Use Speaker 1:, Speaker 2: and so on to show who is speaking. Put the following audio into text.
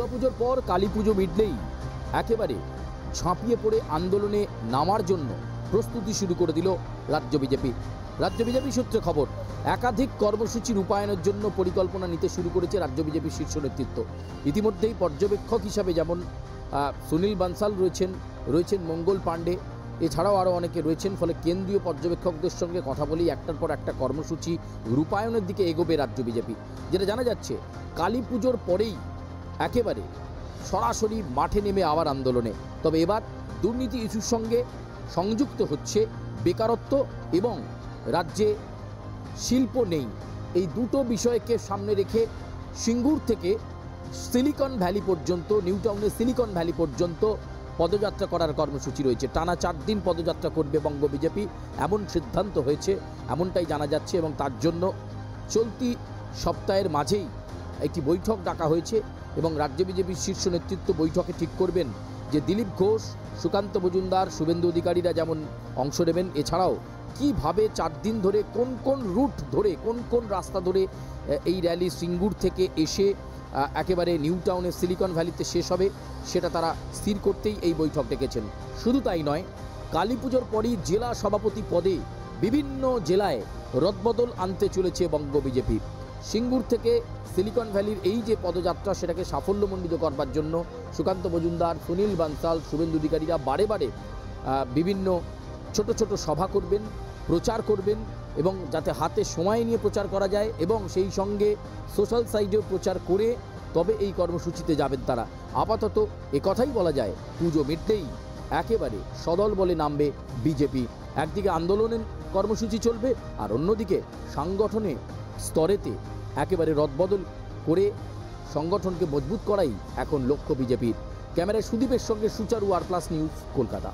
Speaker 1: দুর্গাপুজোর পর কালী পুজো মিটলেই একেবারে ঝাঁপিয়ে পড়ে আন্দোলনে নামার জন্য প্রস্তুতি শুরু করে দিল রাজ্য বিজেপি। রাজ্য বিজেপি সূত্রে খবর, একাধিক কর্মসূচি রূপায়ণের জন্য পরিকল্পনা নিতে শুরু করেছে রাজ্য বিজেপির শীর্ষ নেতৃত্ব। ইতিমধ্যেই পর্যবেক্ষক হিসাবে যেমন সুনীল বানসাল রয়েছেন রয়েছেন মঙ্গল পাণ্ডে। এছাড়াও আরও অনেকে রয়েছেন, ফলে কেন্দ্রীয় পর্যবেক্ষকদের সঙ্গে কথা বলেই একটার পর একটা কর্মসূচি রূপায়ণের দিকে এগোবে রাজ্য বিজেপি। যেটা জানা যাচ্ছে কালী পুজোর পরেই একেবারে। সরাসরি মাঠে নেমে আবার আন্দোলনে। তবে এবার দুর্নীতি ইস্যুর সঙ্গে সংযুক্ত হচ্ছে বেকারত্ব এবং রাজ্যে শিল্প নেই। এই দুটো বিষয়কে সামনে রেখে সিঙ্গুর থেকে সিলিকন ভ্যালি পর্যন্ত, নিউ টাউনের সিলিকন ভ্যালি পর্যন্ত পদযাত্রা করার কর্মসূচি রয়েছে। টানা চার দিন পদযাত্রা করবে বঙ্গ বিজেপি। এমন সিদ্ধান্ত হয়েছে, এমনটাই জানা যাচ্ছে এবং তার জন্য চলতি সপ্তাহের মাঝেই একটি বৈঠক ডাকা হয়েছে এবং রাজ্য বিজেপির শীর্ষ নেতৃত্ব বৈঠকে ঠিক করবেন যে দিলীপ ঘোষ, সুকান্ত মজুমদার, শুভেন্দু অধিকারীরা যেমন অংশ নেবেন, এছাড়াও কীভাবে চার দিন ধরে কোন কোন রুট ধরে, কোন কোন রাস্তা ধরে এই র্যালি সিঙ্গুর থেকে এসে একেবারে নিউ টাউনের সিলিকন ভ্যালিতে শেষ হবে, সেটা তারা স্থির করতেই এই বৈঠক ডেকেছেন। শুধু তাই নয়, কালী পুজোর পরই জেলা সভাপতি পদে বিভিন্ন জেলায় রদবদল আনতে চলেছে বঙ্গ বিজেপি। সিঙ্গুর থেকে সিলিকন ভ্যালির এই যে পদযাত্রা, সেটাকে সাফল্যমণ্ডিত করবার জন্য সুকান্ত মজুমদার, সুনীল বানসাল, শুভেন্দু অধিকারীরা বারে বারে বিভিন্ন ছোট ছোট সভা করবেন, প্রচার করবেন এবং যাতে হাতে সময় নিয়ে প্রচার করা যায় এবং সেই সঙ্গে সোশ্যাল সাইডেও প্রচার করে তবে এই কর্মসূচিতে যাবেন তারা। আপাতত কথাই বলা যায়, পুজো মিটতেই একেবারে সদল বলে নামবে বিজেপি। একদিকে আন্দোলনের কর্মসূচি চলবে আর অন্যদিকে সাংগঠনে স্তরেতে একেবারে রদবদল করে সংগঠনকে মজবুত করাই এখন লক্ষ্য বিজেপির। ক্যামেরায় সুদীপের সঙ্গে Sucharu R Plus News, Kolkata.